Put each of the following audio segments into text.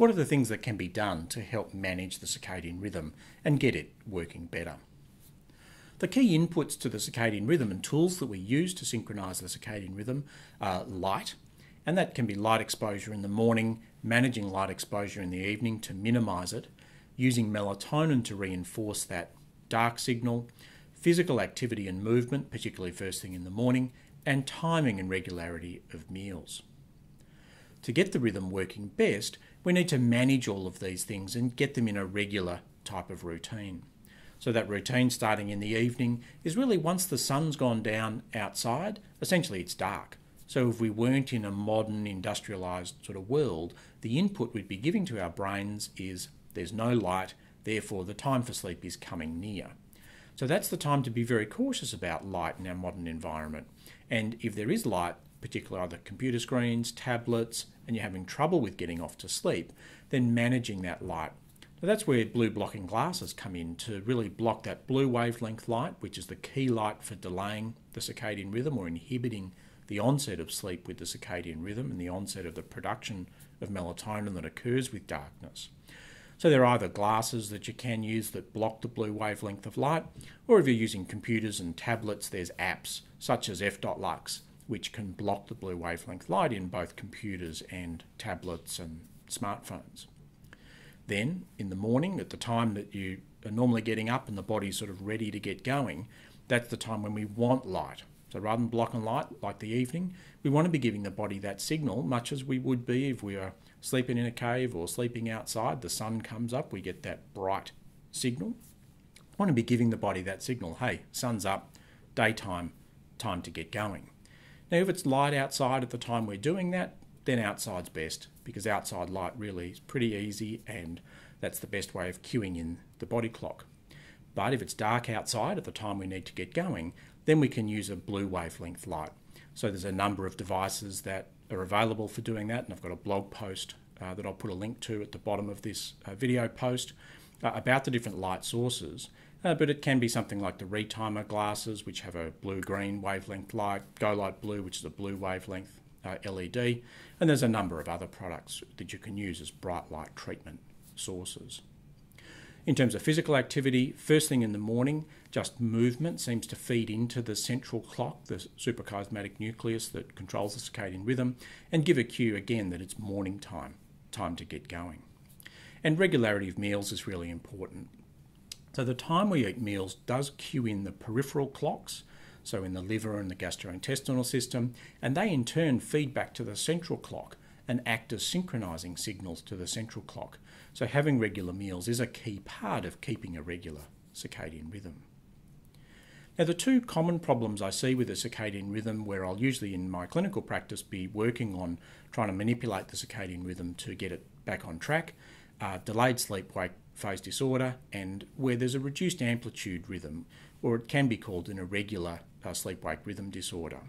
What are the things that can be done to help manage the circadian rhythm and get it working better? The key inputs to the circadian rhythm and tools that we use to synchronise the circadian rhythm are light, and that can be light exposure in the morning, managing light exposure in the evening to minimise it, using melatonin to reinforce that dark signal, physical activity and movement, particularly first thing in the morning, and timing and regularity of meals. To get the rhythm working best, we need to manage all of these things and get them in a regular type of routine. So, that routine starting in the evening is really once the sun's gone down outside, essentially it's dark. So, if we weren't in a modern industrialised sort of world, the input we'd be giving to our brains is there's no light, therefore the time for sleep is coming near. So, that's the time to be very cautious about light in our modern environment. And if there is light, particularly either computer screens, tablets, and you're having trouble with getting off to sleep, then managing that light. Now that's where blue blocking glasses come in to really block that blue wavelength light, which is the key light for delaying the circadian rhythm or inhibiting the onset of sleep with the circadian rhythm and the onset of the production of melatonin that occurs with darkness. So there are either glasses that you can use that block the blue wavelength of light, or if you're using computers and tablets, there's apps such as f.lux which can block the blue wavelength light in both computers and tablets and smartphones. Then, in the morning, at the time that you are normally getting up and the body's sort of ready to get going, that's the time when we want light. So rather than blocking light like the evening, we want to be giving the body that signal, much as we would be if we are sleeping in a cave or sleeping outside. The sun comes up, we get that bright signal. We want to be giving the body that signal hey, sun's up, daytime, time to get going. Now, if it's light outside at the time we're doing that, then outside's best because outside light really is pretty easy and that's the best way of cueing in the body clock. But if it's dark outside at the time we need to get going, then we can use a blue wavelength light. So there's a number of devices that are available for doing that, and I've got a blog post uh, that I'll put a link to at the bottom of this uh, video post uh, about the different light sources. Uh, but it can be something like the retimer glasses, which have a blue-green wavelength light, goLITE BLU, which is a blue wavelength uh, LED, and there's a number of other products that you can use as bright light treatment sources. In terms of physical activity, first thing in the morning, just movement seems to feed into the central clock, the suprachiasmatic nucleus that controls the circadian rhythm, and give a cue again that it's morning time, time to get going. And regularity of meals is really important. So the time we eat meals does cue in the peripheral clocks, so in the liver and the gastrointestinal system, and they in turn feed back to the central clock and act as synchronizing signals to the central clock. So having regular meals is a key part of keeping a regular circadian rhythm. Now, the two common problems I see with a circadian rhythm, where I'll usually in my clinical practice be working on trying to manipulate the circadian rhythm to get it back on track, are delayed sleep wake phase disorder and where there's a reduced amplitude rhythm, or it can be called an irregular uh, sleep wake rhythm disorder.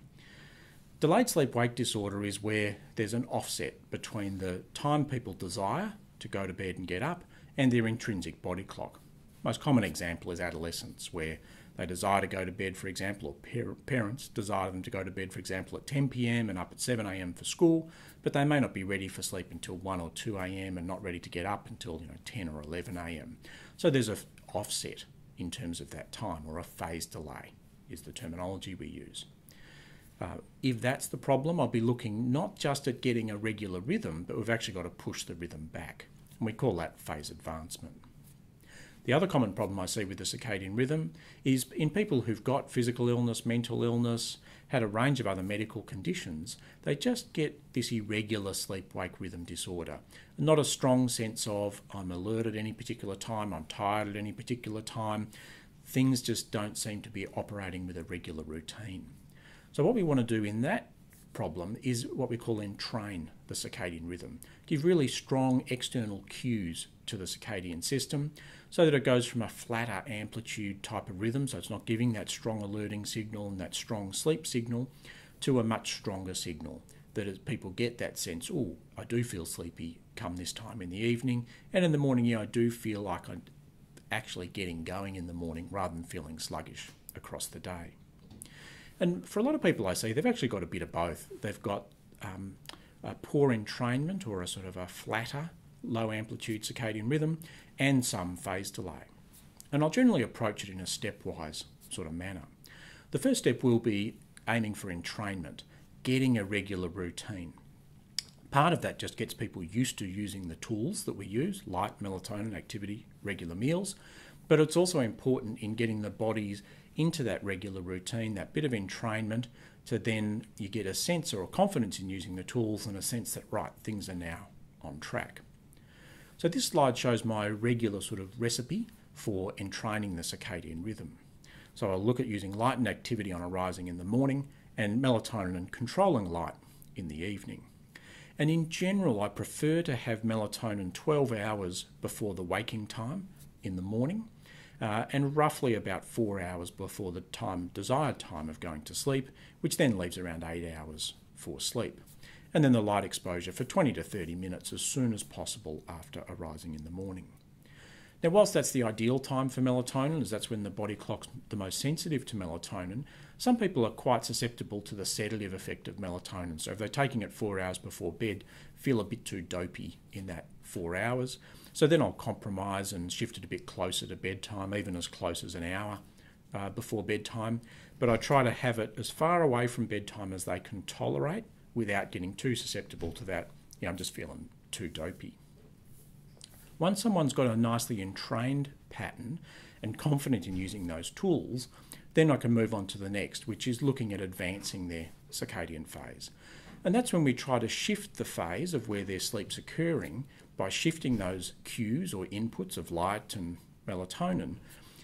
Delayed sleep wake disorder is where there's an offset between the time people desire to go to bed and get up and their intrinsic body clock. Most common example is adolescence, where they desire to go to bed, for example, or par- parents desire them to go to bed, for example, at 10 pm and up at 7 am for school, but they may not be ready for sleep until 1 or 2 am and not ready to get up until you know 10 or 11 am. So there's an offset in terms of that time, or a phase delay is the terminology we use. Uh, if that's the problem, I'll be looking not just at getting a regular rhythm, but we've actually got to push the rhythm back. And we call that phase advancement. The other common problem I see with the circadian rhythm is in people who've got physical illness, mental illness, had a range of other medical conditions, they just get this irregular sleep wake rhythm disorder. Not a strong sense of I'm alert at any particular time, I'm tired at any particular time. Things just don't seem to be operating with a regular routine. So, what we want to do in that problem is what we call entrain the circadian rhythm. Give really strong external cues to the circadian system so that it goes from a flatter amplitude type of rhythm, so it's not giving that strong alerting signal and that strong sleep signal, to a much stronger signal. That as people get that sense, oh, I do feel sleepy come this time in the evening, and in the morning, yeah, I do feel like I'm actually getting going in the morning rather than feeling sluggish across the day. And for a lot of people I see, they've actually got a bit of both. They've got um, a poor entrainment or a sort of a flatter, low amplitude circadian rhythm and some phase delay. And I'll generally approach it in a stepwise sort of manner. The first step will be aiming for entrainment, getting a regular routine. Part of that just gets people used to using the tools that we use, light, melatonin, activity, regular meals, but it's also important in getting the bodies into that regular routine, that bit of entrainment, to then you get a sense or a confidence in using the tools and a sense that, right, things are now on track. So this slide shows my regular sort of recipe for entraining the circadian rhythm. So I'll look at using light and activity on arising in the morning and melatonin and controlling light in the evening. And in general, I prefer to have melatonin 12 hours before the waking time in the morning uh, and roughly about four hours before the time desired time of going to sleep, which then leaves around eight hours for sleep. And then the light exposure for 20 to 30 minutes as soon as possible after arising in the morning. Now, whilst that's the ideal time for melatonin, as that's when the body clock's the most sensitive to melatonin, some people are quite susceptible to the sedative effect of melatonin. So if they're taking it four hours before bed, feel a bit too dopey in that four hours. So then I'll compromise and shift it a bit closer to bedtime, even as close as an hour uh, before bedtime. But I try to have it as far away from bedtime as they can tolerate without getting too susceptible to that. Yeah, I'm just feeling too dopey. Once someone's got a nicely entrained pattern and confident in using those tools, then I can move on to the next, which is looking at advancing their circadian phase. And that's when we try to shift the phase of where their sleep's occurring by shifting those cues or inputs of light and melatonin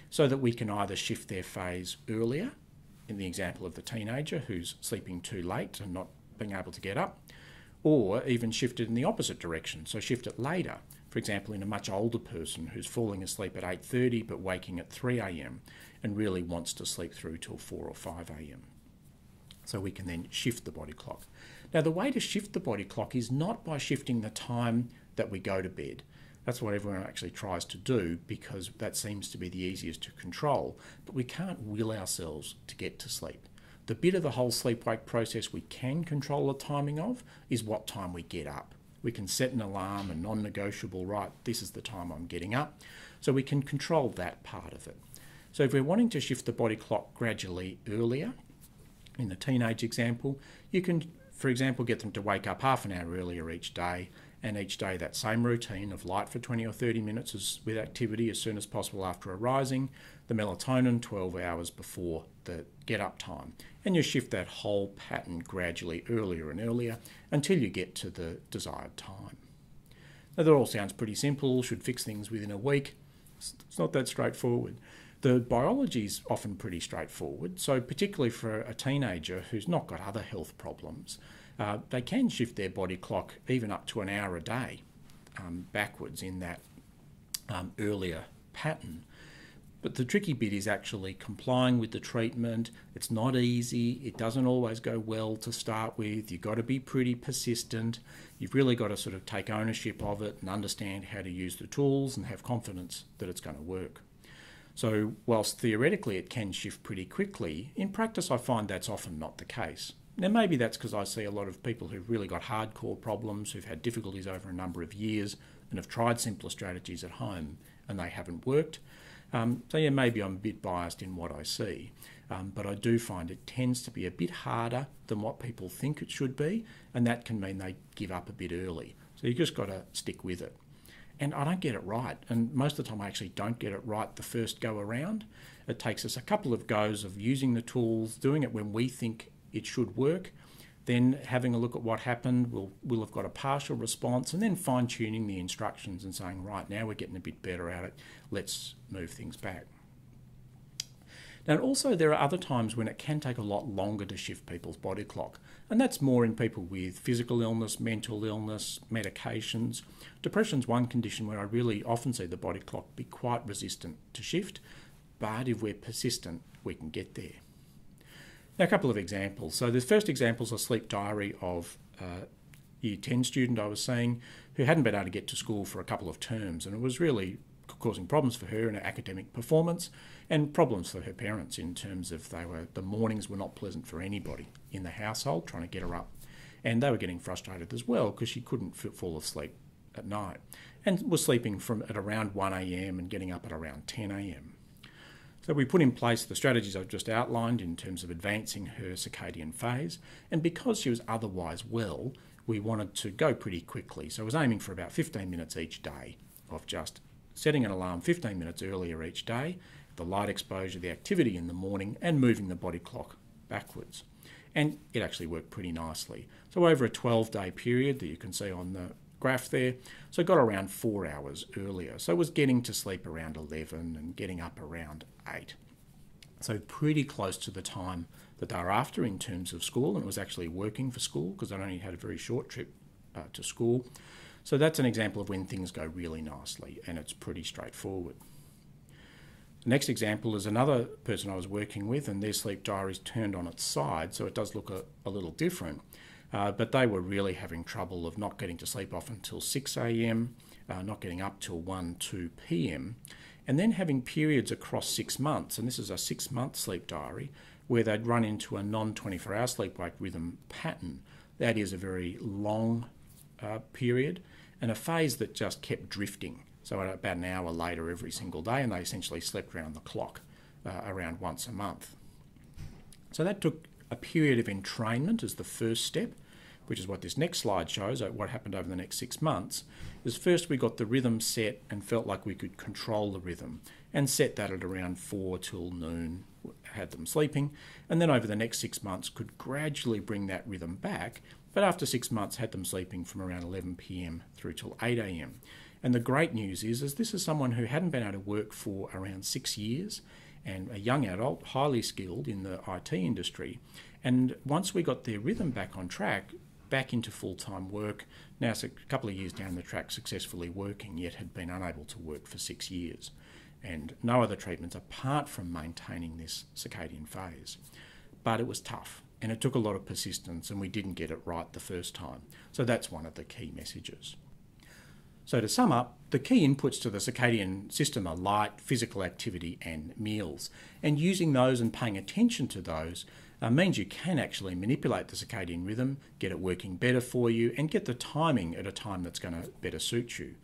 so that we can either shift their phase earlier, in the example of the teenager who's sleeping too late and not being able to get up, or even shift it in the opposite direction, so shift it later. For example, in a much older person who's falling asleep at 8:30 but waking at 3 a.m. and really wants to sleep through till 4 or 5 a.m. So we can then shift the body clock. Now, the way to shift the body clock is not by shifting the time that we go to bed. That's what everyone actually tries to do because that seems to be the easiest to control. But we can't will ourselves to get to sleep. The bit of the whole sleep wake process we can control the timing of is what time we get up. We can set an alarm, a non negotiable, right, this is the time I'm getting up. So we can control that part of it. So if we're wanting to shift the body clock gradually earlier, in the teenage example, you can, for example, get them to wake up half an hour earlier each day and each day that same routine of light for 20 or 30 minutes with activity as soon as possible after arising, the melatonin 12 hours before the get up time. And you shift that whole pattern gradually earlier and earlier until you get to the desired time. Now, that all sounds pretty simple, should fix things within a week. It's not that straightforward. The biology is often pretty straightforward, so particularly for a teenager who's not got other health problems, uh, they can shift their body clock even up to an hour a day um, backwards in that um, earlier pattern. But the tricky bit is actually complying with the treatment. It's not easy. It doesn't always go well to start with. You've got to be pretty persistent. You've really got to sort of take ownership of it and understand how to use the tools and have confidence that it's going to work. So, whilst theoretically it can shift pretty quickly, in practice I find that's often not the case. Now, maybe that's because I see a lot of people who've really got hardcore problems, who've had difficulties over a number of years and have tried simpler strategies at home and they haven't worked. Um, so, yeah, maybe I'm a bit biased in what I see, um, but I do find it tends to be a bit harder than what people think it should be, and that can mean they give up a bit early. So, you just got to stick with it. And I don't get it right, and most of the time I actually don't get it right the first go around. It takes us a couple of goes of using the tools, doing it when we think it should work. Then having a look at what happened, we'll, we'll have got a partial response and then fine tuning the instructions and saying, right, now we're getting a bit better at it, let's move things back. Now, also, there are other times when it can take a lot longer to shift people's body clock, and that's more in people with physical illness, mental illness, medications. Depression's one condition where I really often see the body clock be quite resistant to shift, but if we're persistent, we can get there. Now, a couple of examples. So, the first example is a sleep diary of a Year 10 student I was seeing who hadn't been able to get to school for a couple of terms, and it was really causing problems for her in her academic performance and problems for her parents in terms of they were the mornings were not pleasant for anybody in the household trying to get her up and they were getting frustrated as well because she couldn't fall asleep at night and was sleeping from at around 1am and getting up at around 10am so we put in place the strategies I've just outlined in terms of advancing her circadian phase and because she was otherwise well we wanted to go pretty quickly so I was aiming for about 15 minutes each day of just setting an alarm 15 minutes earlier each day, the light exposure, the activity in the morning, and moving the body clock backwards. And it actually worked pretty nicely. So, over a 12 day period that you can see on the graph there, so got around four hours earlier. So, was getting to sleep around 11 and getting up around 8. So, pretty close to the time that they're after in terms of school, and it was actually working for school because I only had a very short trip uh, to school. So that's an example of when things go really nicely and it's pretty straightforward. The next example is another person I was working with and their sleep diary is turned on its side, so it does look a, a little different. Uh, but they were really having trouble of not getting to sleep off until 6 a.m., uh, not getting up till 1, 2 p.m., and then having periods across six months. And this is a six month sleep diary where they'd run into a non 24 hour sleep wake rhythm pattern. That is a very long uh, period and a phase that just kept drifting. So about an hour later every single day, and they essentially slept around the clock uh, around once a month. So that took a period of entrainment as the first step, which is what this next slide shows, uh, what happened over the next six months, is first we got the rhythm set and felt like we could control the rhythm and set that at around four till noon, had them sleeping, and then over the next six months could gradually bring that rhythm back but after six months had them sleeping from around 11 p.m. through till 8 a.m. And the great news is, is this is someone who hadn't been able to work for around six years and a young adult, highly skilled in the IT industry. And once we got their rhythm back on track, back into full time work, now a couple of years down the track, successfully working, yet had been unable to work for six years. And no other treatments apart from maintaining this circadian phase. But it was tough and it took a lot of persistence and we didn't get it right the first time. So that's one of the key messages. So to sum up, the key inputs to the circadian system are light, physical activity and meals. And using those and paying attention to those uh, means you can actually manipulate the circadian rhythm, get it working better for you and get the timing at a time that's going to better suit you.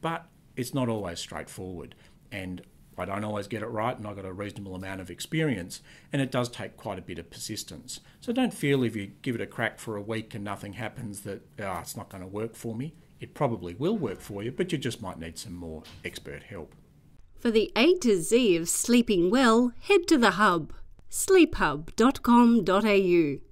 But it's not always straightforward and I don't always get it right, and I've got a reasonable amount of experience, and it does take quite a bit of persistence. So don't feel if you give it a crack for a week and nothing happens that oh, it's not going to work for me. It probably will work for you, but you just might need some more expert help. For the A to Z of sleeping well, head to the Hub, sleephub.com.au.